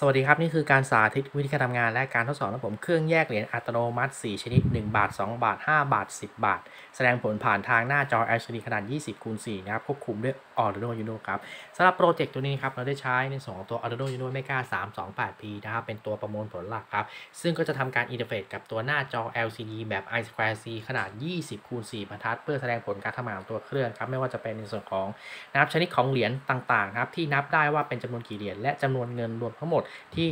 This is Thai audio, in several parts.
สวัสดีครับ นี่คือการสาธิตวิธีการทำงานและการทดสอบระบบเครื่องแยกเหรียญอัตโนมัติ 4 ชนิด 1 บาท 2 บาท 5 บาท 10 บาท แสดงผลผ่านทางหน้าจอ LCD ขนาด 20คูณ4นะครับควบคุมด้วย Arduino Uno ครับสำหรับ project ตัวนี้ครับเราได้ใช้ในส่วนของตัว Arduino Uno Mega 328P นะครับเป็นตัวประมวลผลหลักครับ ซึ่งก็จะทำการ interface กับตัวหน้าจอ LCD แบบ I2C ขนาด 20คูณ4บรรทัด เพื่อแสดงผลการทำงานของตัวเครื่องครับไม่ว่าจะเป็นในส่วนของนะครับชนิดของเหรียญต่างๆครับที่นับได้ว่าเป็นจำนวนกี่เหรียญและจำนวนเงินรวมทั้งหมดที่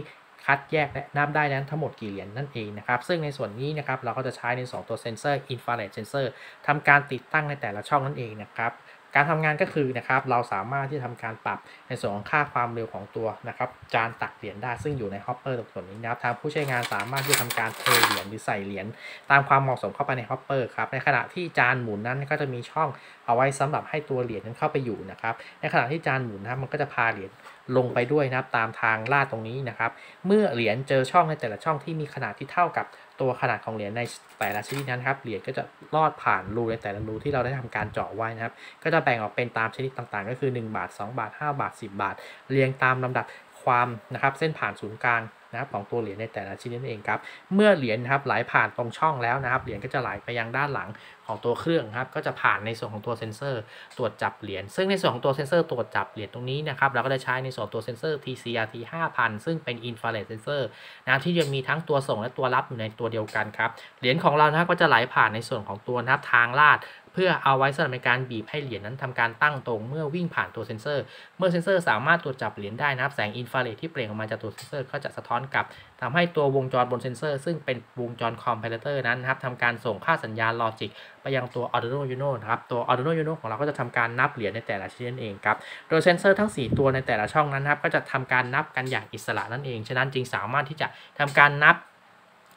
คัดแยกและนับได้นั้นทั้งหมดกี่เหรียญนั่นเองนะครับ ซึ่งในส่วนนี้นะครับเราก็จะใช้ใน 2 ตัวเซนเซอร์ infrared sensor ทำการติดตั้งในแต่ละช่องนั่นเองนะครับการทำงานก็คือนะครับเราสามารถที่ทำการปรับในส่วนของค่าความเร็วของตัวนะครับจานตักเหรียญได้ซึ่งอยู่ใน hopper ตรงส่วนนี้นะครับทางผู้ใช้งานสามารถที่ทำการเทเหรียญหรือใส่เหรียญตามความเหมาะสมเข้าไปใน hopper ครับในขณะที่จานหมุนนั้นก็จะมีช่องเอาไว้สำหรับให้ตัวเหรียญนั้นเข้าไปอยู่นะครับในขณะที่จานหมุนนะครับมันก็จะพาเหรียญ ลงไปด้วยนะครับตามทางลาดตรงนี้นะครับ เมื่อเหรียญเจอช่องในแต่ละช่องที่มีขนาดที่เท่ากับตัวขนาดของเหรียญในแต่ละชนิดนั้นครับเหรียญก็จะลอดผ่านรูในแต่ละรูที่เราได้ทำการเจาะไว้นะครับ ก็จะแบ่งออกเป็นตามชนิดต่างๆ ก็คือ 1 บาท 2 บาท 5 บาท 10 บาท เรียงตามลำดับความนะครับเส้นผ่านศูนย์กลาง นะครับของตัวเหรียญในแต่ละชนิดนั่นเองครับเมื่อเหรียญครับไหลผ่านตรงช่องแล้วนะครับเหรียญก็จะไหลไปยังด้านหลังของตัวเครื่องครับก็จะผ่านในส่วนของตัวเซ็นเซอร์ตรวจจับเหรียญซึ่งในส่วนของตัวเซ็นเซอร์ตรวจจับเหรียญตรงนี้นะครับเราก็ได้ใช้ในส่วนตัวเซ็นเซอร์ TCRT 5000 ซึ่งเป็น infrared sensor นะที่จะมีทั้งตัวส่งและตัวรับอยู่ในตัวเดียวกันครับเหรียญของเรานะครับก็จะไหลผ่านในส่วนของตัวนะครับทางลาด เพื่อเอาไว้สำหรับในการบีบให้เหรียญนั้นทำการตั้งตรงเมื่อวิ่งผ่านตัวเซ็นเซอร์ เมื่อเซ็นเซอร์สามารถตรวจจับเหรียญได้นะครับแสงอินฟราเรดที่เปล่งออกมาจากตัวเซ็นเซอร์ก็จะสะท้อนกลับทำให้ตัววงจรบนเซ็นเซอร์ ซึ่งเป็นวงจร comparator นั้นนะครับทำการส่งค่าสัญญาณ logicไปยังตัว Arduino Uno นะครับตัว Arduino Uno ของเราก็จะทำการนับเหรียญในแต่ละชนิดนั่นเองครับโดยเซ็นเซอร์ทั้ง 4 ตัวในแต่ละช่องนั้นนะครับก็จะทำการนับกันอย่างอิสระนั่นเองฉะนั้นจึงสามารถที่จะทำการนับ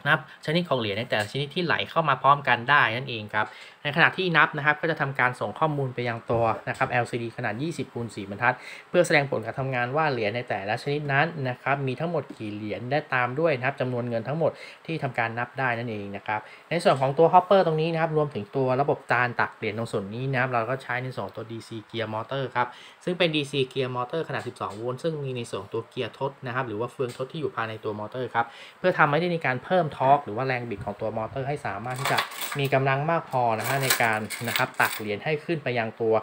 นับชนิดของเหรียญในแต่ละชนิดที่ไหลเข้ามาพร้อมกันได้นั่นเองครับในขณะที่นับนะครับก็จะทำการส่งข้อมูลไปยังตัวนะครับ LCD ขนาด 20คูณ4บรรทัด เพื่อแสดงผลการทำงานว่าเหรียญในแต่ละชนิดนั้นนะครับมีทั้งหมดกี่เหรียญได้ตามด้วยนะครับจำนวนเงินทั้งหมดที่ทำการนับได้นั่นเองนะครับในส่วนของตัว hopper ตรงนี้นะครับรวมถึงตัวระบบจานตักเหรียญตรงส่วนนี้นะครับเราก็ใช้ในส่วนตัว DC gear motor ครับซึ่งเป็น DC gear motor ขนาด 12 โวลต์ซึ่งมีในส่วนตัวเกียร์ทดนะครับหรือว่าเฟืองทดที่อยู่ภายในตัวมอเตอร์ครับเพื่อทำให้ได้ในการเพิ่ม torque หรือว่าแรงบิดของตัวมอเตอร์ให้สามารถที่จะมีกำลังมากพอนะฮะในการนะครับตักเหรียญให้ขึ้นไปยังตัว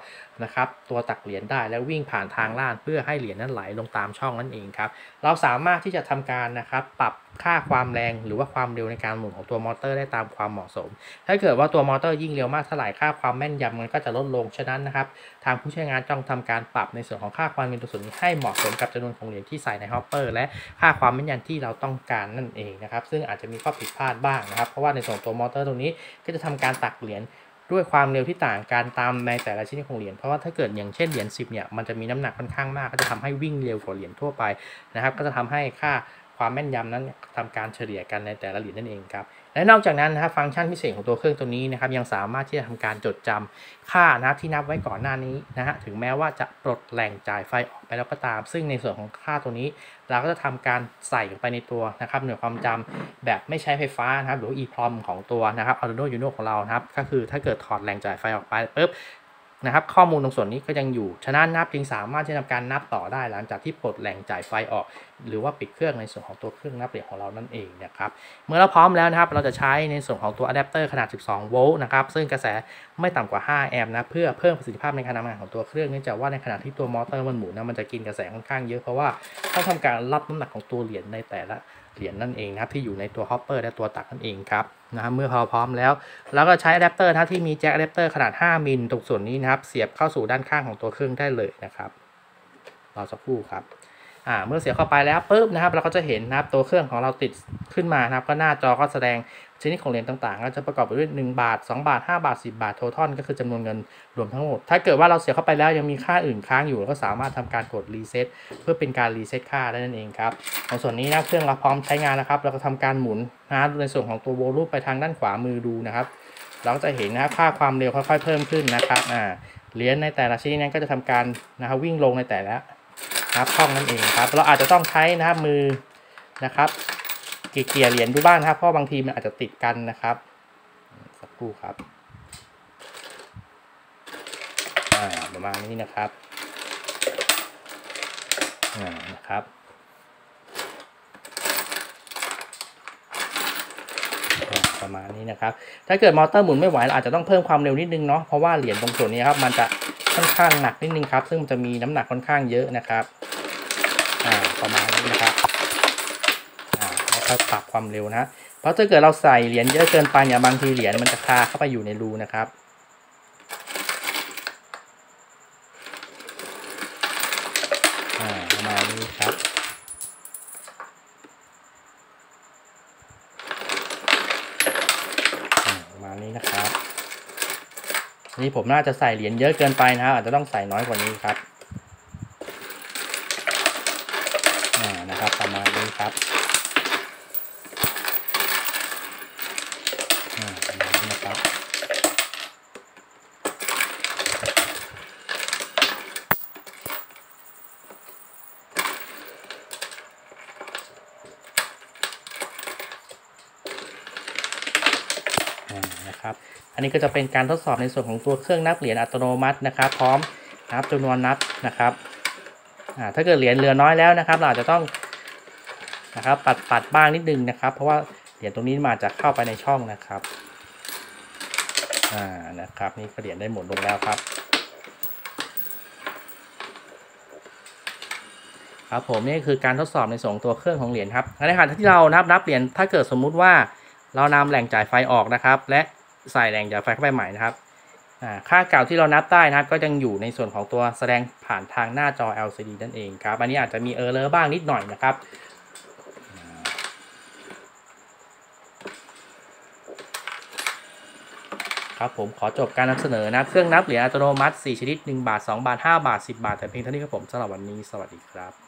นะครับ ตัวตักเหรียญได้แล้ววิ่งผ่านทางลาดเพื่อให้เหรียญนั้นไหลลงตามช่องนั่นเองครับ เราสามารถที่จะทำการนะครับปรับค่าความแรงหรือว่าความเร็วในการหมุนของตัวมอเตอร์ได้ตามความเหมาะสม ถ้าเกิดว่าตัวมอเตอร์ยิ่งเร็วมากเท่าไหร่ค่าความแม่นยำมันก็จะลดลง ฉะนั้นนะครับทางผู้ใช้งานต้องทำการปรับในส่วนของค่าความเร็วตัวส่วนนี้ให้เหมาะสมกับจำนวนของเหรียญที่ใส่ใน hopper และค่าความแม่นยำที่เราต้องการนั่นเองนะครับ ซึ่งอาจจะมีข้อผิดพลาดบ้างนะครับ เพราะว่าในส่วนตัวมอเตอร์ตรงนี้ก็จะทำการตักเหรียญ ด้วยความเร็วที่ต่างกันตามในแต่ละชนิดของเหรียญเพราะว่าถ้าเกิดอย่างเช่นเหรียญ10เนี่ยมันจะมีน้ำหนักค่อนข้างมากก็จะทำให้วิ่งเร็วกว่าเหรียญทั่วไปนะครับก็จะทำให้ค่า ความแม่นยำนั้นทำการเฉลี่ยกันในแต่ละเหรียญนั่นเองครับ และนอกจากนั้นนะครับฟังก์ชันพิเศษของตัวเครื่องตัวนี้นะครับยังสามารถที่จะทำการจดจำค่านะที่นับไว้ก่อนหน้านี้นะฮะถึงแม้ว่าจะปลดแหล่งจ่ายไฟออกไปแล้วก็ตาม ซึ่งในส่วนของค่าตัวนี้ เราก็จะทำการใส่ลงไปในตัวนะครับหน่วยความจำแบบไม่ใช้ไฟฟ้านะครับหรือ EEPROM ของตัวนะครับ Arduino Uno ของเรานะครับก็คือถ้าเกิดถอดแหล่งจ่ายไฟออกไปปุ๊บ นะครับข้อมูลตรงส่วนนี้ก็ยังอยู่ ฉะนั้นนับจึงสามารถที่จะทำการนับต่อได้หลังจากที่ปลดแหล่งจ่ายไฟออก หรือว่าปิดเครื่องในส่วนของตัวเครื่องนับเหรียญของเรานั่นเองนะครับเมื่อเราพร้อมแล้วนะครับเราจะใช้ในส่วนของตัวอะแดปเตอร์ขนาด 12 โวลต์นะครับซึ่งกระแสไม่ต่ำกว่า 5 แอมป์นะเพื่อเพิ่มประสิทธิภาพในการทำงานของตัวเครื่องเนื่องจากว่าในขณะที่ตัวมอเตอร์มันหมุนนะมันจะกินกระแสค่อนข้างเยอะเพราะว่าต้องทำการรับน้ำหนักของตัวเหรียญในแต่ละเหรียญนั่นเองนะครับที่อยู่ในตัว hopper และตัวตักนั่นเองครับ นะครับเมื่อพอพร้อมแล้วเราก็ใช้อะแดปเตอร์นะที่มีแจ็คอะแดปเตอร์ขนาด 5 มิลตรงส่วนนี้นะครับ เสียบเข้าสู่ด้านข้างของตัวเครื่องได้เลยนะครับรอสักครู่ครับอ่าเมื่อเสียบเข้าไปแล้วปุ๊บนะครับ เราก็จะเห็นนะครับตัวเครื่องของเราติดขึ้นมานะครับ ก็หน้าจอก็แสดง ชนิดของเหรียญต่างๆ ก็จะประกอบไปด้วย 1 บาท 2 บาท 5 บาท 10 บาท total ก็คือจำนวนเงินรวมทั้งหมด ถ้าเกิดว่าเราเสียบเข้าไปแล้วยังมีค่าอื่นค้างอยู่เราก็สามารถทำการกด reset เพื่อเป็นการ reset ค่าได้นั่นเองครับในส่วนนี้นะเครื่องเราพร้อมใช้งานแล้วครับ เราก็ทำการหมุนนะในส่วนของตัวโวลูปไปทางด้านขวามือดูนะครับเราก็จะเห็นนะค่าความเร็วค่อยๆเพิ่มขึ้นนะครับอ่าเหรียญในแต่ละชนิดนั้นก็จะทำการนะครับวิ่งลงในแต่ละนะครับช่องนั่นเองครับ เราอาจจะต้องใช้นะครับมือนะครับ เกลี่ยเหรียญดูบ้างนะครับเพราะบางทีมันอาจจะติดกันนะครับสักครู่ครับประมาณนี้นะครับนะครับประมาณนี้นะครับ ถ้าเกิดมอเตอร์หมุนไม่ไหวอาจจะต้องเพิ่มความเร็วนิดนึงเนาะเพราะว่าเหรียญตรงส่วนนี้ครับมันจะค่อนข้างหนักนิดนึงครับ ซึ่งมันจะมีน้ำหนักค่อนข้างเยอะนะครับ อ่าแล้วก็ปรับความเร็วนะ เพราะถ้าเกิดเราใส่เหรียญเยอะเกินไปเนี่ยบางทีเหรียญมันจะคาเข้าไปอยู่ในรูนะครับอ่าประมาณนี้ครับอ่าประมาณนี้นะครับ นี่ผมน่าจะใส่เหรียญเยอะเกินไปนะครับ อาจจะต้องใส่น้อยกว่านี้ครับอ่นะครับประมาณนี้ครับอ่าประมาณนี้นะครับ อ่านะครับ อันนี้ก็จะเป็นการทดสอบในส่วนของตัวเครื่องนับเหรียญอัตโนมัตินะครับ พร้อมนับจำนวนนับนะครับถ้าเกิดเหรียญเหลือน้อยแล้วนะครับ เราจะต้องนะครับปัดปัดบ้างนิดนึงนะครับ เพราะว่าเหรียญตรงนี้มาจะเข้าไปในช่องนะครับอ่านะครับ นี่ก็เหรียญได้หมดลงแล้วครับครับผมนี่คือการทดสอบในส่วนของตัวเครื่องของเหรียญครับในขณะที่เรานับนับเหรียญถ้าเกิดสมมุติว่าเรานำแหล่งจ่ายไฟออกนะครับ และ ใส่แหล่งจ่ายไฟเข้าไปใหม่นะครับค่าเก่าที่เรานับได้นะครับก็ยังอยู่ในส่วนของตัวแสดงผ่านทางหน้าจอ LCD นั่นเองครับอันนี้อาจจะมีเออร์เลอร์บ้างนิดหน่อยนะครับครับผมขอจบการนำเสนอนะเครื่องนับเหรียญอัตโนมัติ 4 ชนิด 1 บาท 2 บาท 5 บาท 10 บาท แต่เพียงเท่านี้ครับผมสำหรับวันนี้สวัสดีครับ